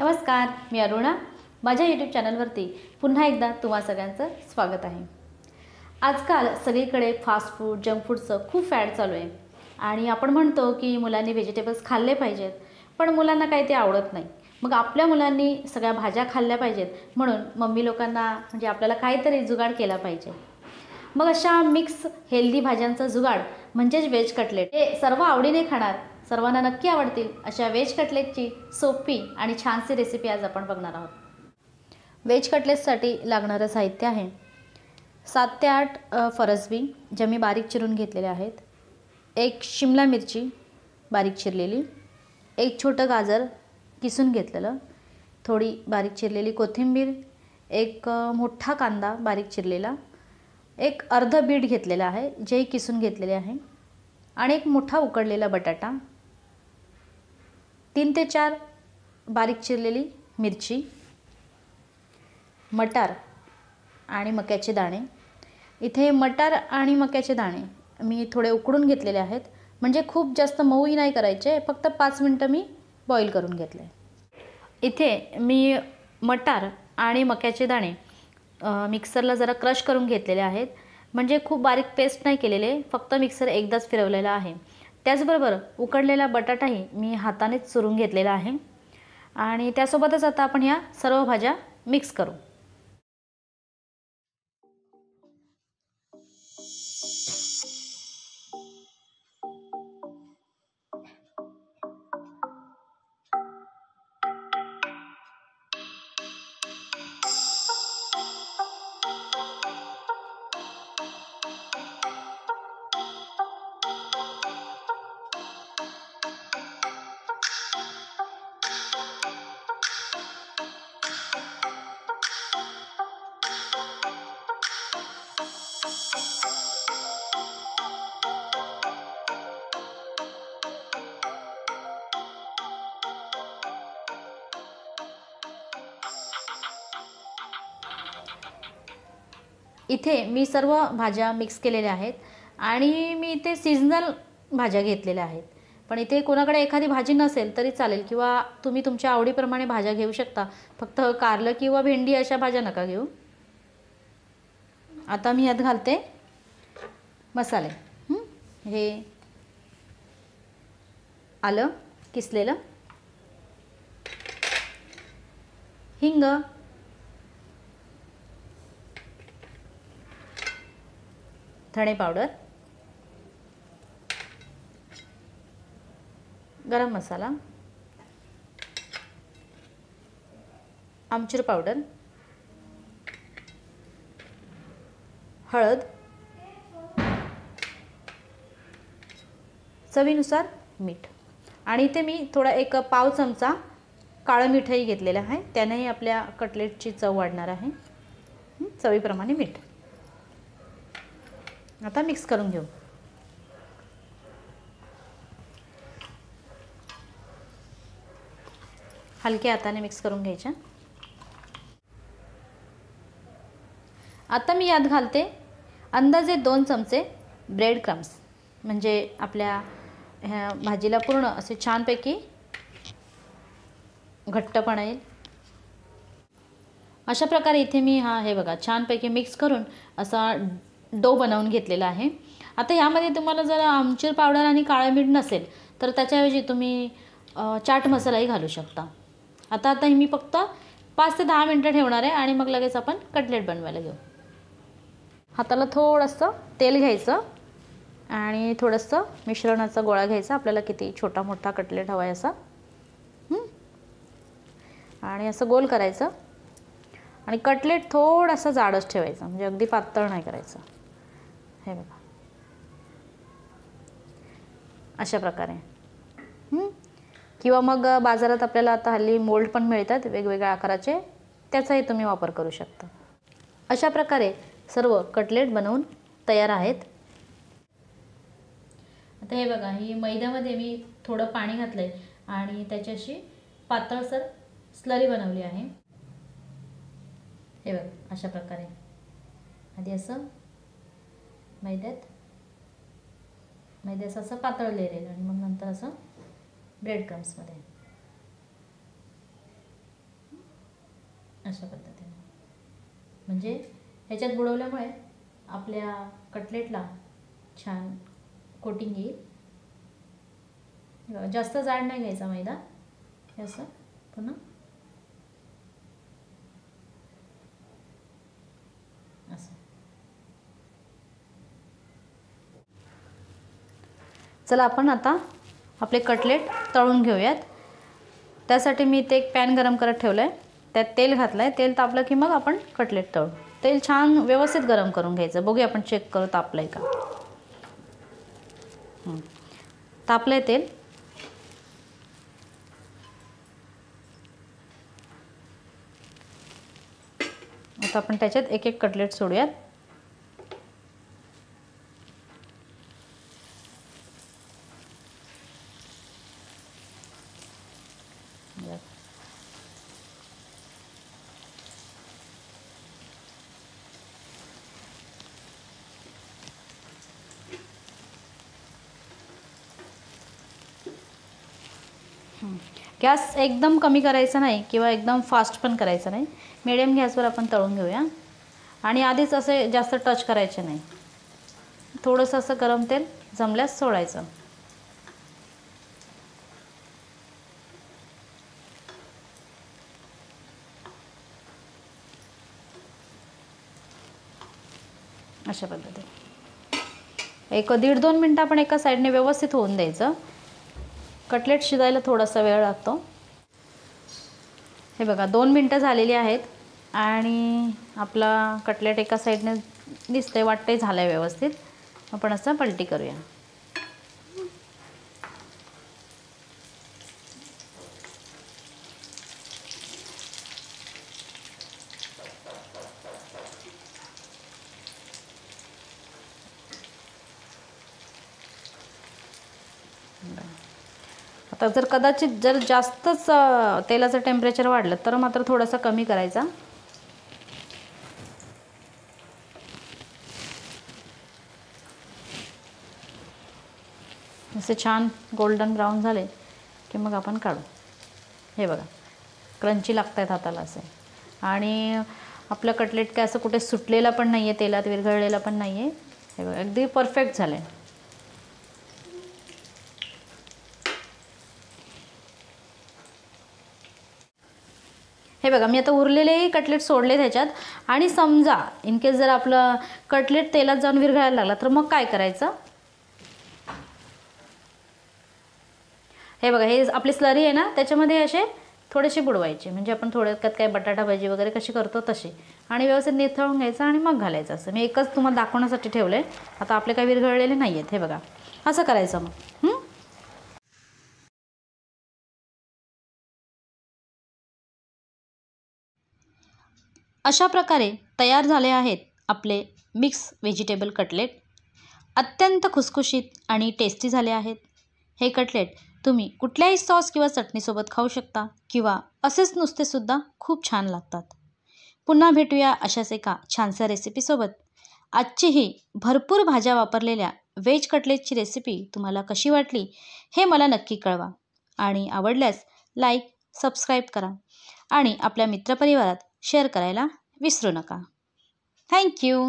नमस्कार मी अरुणा. माझ्या यूट्यूब चॅनलवरती पुन्हा एकदा तुम्हा सगळ्यांचं स्वागत आहे. आजकाल सगळीकडे फास्ट फूड जंक फूडचं खूप फॅड चालू आहे. आणि आपण म्हणतो की मुलांनी व्हेजिटेबल्स खाल्ले पाहिजेत पण मुलांना काही ते आवडत नाही. मग आपल्या मुलांनी सगळ्या भाज्या खाल्ल्या पाहिजेत म्हणून मम्मी लोकांना म्हणजे आपल्याला काहीतरी जुगाड केला पाहिजे. मग अशा मिक्स हेल्दी भाज्यांचा जुगाड म्हणजेच व्हेज कटलेट हे सर्व आवडीने खाणार सर्वांना नक्की आवडतील अशा व्हेज कटलेटची सोपी आणि छानशी रेसिपी आज आपण बघणार आहोत. व्हेज कटलेटसाठी लागणारं साहित्य आहे. सात ते आठ फरसबी ज्या मी बारीक चिरून घेतलेल्या आहेत. एक शिमला मिरची बारीक चिरलेली. एक छोटं गाजर किसून घेतलेलं. थोडी बारीक चिरलेली कोथिंबीर. एक मोठा कांदा बारीक चिरलेला. एक अर्ध बीट घेतलेलं आहे जेही किसून घेतलेले आहे. आणि एक मोठा उकडलेला बटाटा. तीन ते चार बारीक चिरलेली मिरची मटार आणि मक्याचे दाणे. इथे मटार आणि मक्याचे दाणे मी थोडे उकडून घेतलेले आहेत. म्हणजे खूप जास्त मऊही नाही करायचे फक्त पाच मिनटं मी बॉईल करून घेतले. इथे मी मटार आणि मक्याचे दाणे मिक्सरला जरा क्रश करून घेतलेले आहेत. म्हणजे खूप बारीक पेस्ट नाही केलेले फक्त मिक्सर एकदाच फिरवलेला आहे. त्याचबरोबर उकडलेला बटाटाही मी हातानेच चुरून घेतलेला आहे. आणि त्यासोबतच आता आपण ह्या सर्व भाज्या मिक्स करू. इथे मी सर्व भाज्या मिक्स केलेल्या आहेत आणि मी इथे सीझनल भाज्या घेतलेल्या आहेत. पण इथे कोणाकडे एखादी भाजी नसेल तरी चालेल किंवा तुम्ही तुमच्या आवडीप्रमाणे भाज्या घेऊ शकता. फक्त कारलं किंवा भेंडी अशा भाज्या नका घेऊ. आता मी यात घालते मसाले. हे आलं किसलेलं. हिंग धणे पावडर गरम मसाला आमचूर पावडर हळद चवीनुसार मीठ. आणि इथे मी थोडा एक पाव चमचा काळं मीठही घेतलेलं आहे. त्यानेही आपल्या कटलेटची चव वाढणार आहे. चवीप्रमाणे मीठ. आता मिक्स करून घेऊ. हलक्या हाताने मिक्स करून घ्यायच्या आता मी यात घालते अंदाजे दोन चमचे ब्रेड क्रम्स म्हणजे आपल्या ह्या भाजीला पूर्ण असे छानपैकी घट्टपणा येईल अशा प्रकारे इथे मी हा हे बघा छानपैकी मिक्स करून असा डो बनवून घेतलेला आहे. आता यामध्ये तुम्हाला जर आमचूर पावडर आणि काळं मीठ नसेल तर त्याच्याऐवजी तुम्ही चाट मसालाही घालू शकता. आता आता मी फक्त पाच ते दहा मिनटं ठेवणार आहे आणि मग लगेच आपण कटलेट बनवायला घेऊ. हाताला थोडंसं तेल घ्यायचं आणि थोडंसं मिश्रणाचा गोळा घ्यायचा. आपल्याला किती छोटा मोठा कटलेट हवा आहे असा. आणि असं गोल करायचं. आणि कटलेट थोडासा जाडच ठेवायचा. म्हणजे अगदी पातळ नाही करायचं. हे बघा. अशा प्रकारे. किंवा मग बाजारात आपल्याला आता हल्ली मोल्ड पण मिळतात वेगवेगळ्या आकाराचे. त्याचाही तुम्ही वापर करू शकता. अशा प्रकारे सर्व कटलेट बनवून तयार आहेत. आता हे बघा ही मैद्यामध्ये मी थोडं पाणी घातलं आहे आणि त्याच्याशी पातळसर स्लरी बनवली आहे. हे बघ अशा प्रकारे. आधी असं मैद्यात? मैद्याचं असं पातळ लिहिलेलं आणि मग नंतर असं ब्रेड क्रम्समध्ये अशा पद्धतीने. म्हणजे ह्याच्यात बुडवल्यामुळे आपल्या कटलेटला छान कोटिंग येईल. जास्त जाड नाही घ्यायचा मैदा. हे असं पुन्हा असं चला आपण आता आपले कटलेट तळून घेऊयात. त्यासाठी मी ते एक पॅन गरम करत ठेवलं आहे त्यात तेल घातलं आहे तेल तापलं की मग आपण कटलेट तळू. तेल छान व्यवस्थित गरम करून घ्यायचं. बघूया आपण चेक करू तापलं आहे का. तापलं आहे तेल. आता आपण त्याच्यात एक एक कटलेट सोडूयात. गॅस एकदम कमी करायचा नाही किंवा एकदम फास्ट पण करायचं नाही. मिडियम गॅसवर आपण तळून घेऊया. आणि आधीच असे जास्त टच करायचे नाही. थोडंसं असं गरम तेल जमल्यास सोडायचं. अशा पद्धतीने. एक दीड दोन मिनटं आपण एका साईडने व्यवस्थित होऊन द्यायचं. कटलेट शिजायला थोडासा वेळ लागतो. हे बघा दोन मिनटं झालेली आहेत आणि आपला कटलेट एका साईडने दिसतंय वाटतंय झालं आहे व्यवस्थित. आपण असं पलटी करूया. आता जर कदाचित जर जास्तच तेलाचं टेम्परेचर वाढलं तर मात्र थोडासा कमी करायचा. असे छान गोल्डन ब्राऊन झाले की मग आपण काढू. हे बघा क्रंची लागत आहेत हाताला असे. आणि आपलं कटलेट काय असं कुठे सुटलेला पण नाही आहे तेलात विरघळलेला पण नाही आहे हे बघा अगदी परफेक्ट झालं आहे हे बघा मी आता उरलेले कटलेट सोडले त्याच्यात. आणि समजा इन केस जर आपलं कटलेट तेलात जाऊन विरघळायला लागला तर मग काय करायचं? हे बघा हे आपली स्लरी आहे ना त्याच्यामध्ये असे थोडेसे बुडवायचे. म्हणजे आपण थोड्यात काय बटाटा भाजी वगैरे कशी करतो तशी आणि व्यवस्थित निथळून घ्यायचं आणि मग घालायचं असं. मी एकच तुम्हाला दाखवण्यासाठी ठेवलं आहे आता आपले काही विरघळलेले नाही आहेत हे बघा. असं करायचं मग. अशा प्रकारे तयार झाले आहेत आपले मिक्स व्हेजिटेबल कटलेट. अत्यंत खुसखुशीत आणि टेस्टी झाले आहेत. हे कटलेट तुम्ही कुठल्याही सॉस किंवा चटणीसोबत खाऊ शकता किंवा असेच नुसतेसुद्धा खूप छान लागतात. पुन्हा भेटूया अशाच एका छानशा रेसिपीसोबत आजची ही भरपूर भाज्या वापरलेल्या व्हेज कटलेटची रेसिपी तुम्हाला कशी वाटली हे मला नक्की कळवा. आणि आवडल्यास लाईक सबस्क्राईब करा. आणि आपल्या मित्रपरिवारात शेअर करायला विसरू नका. थँक्यू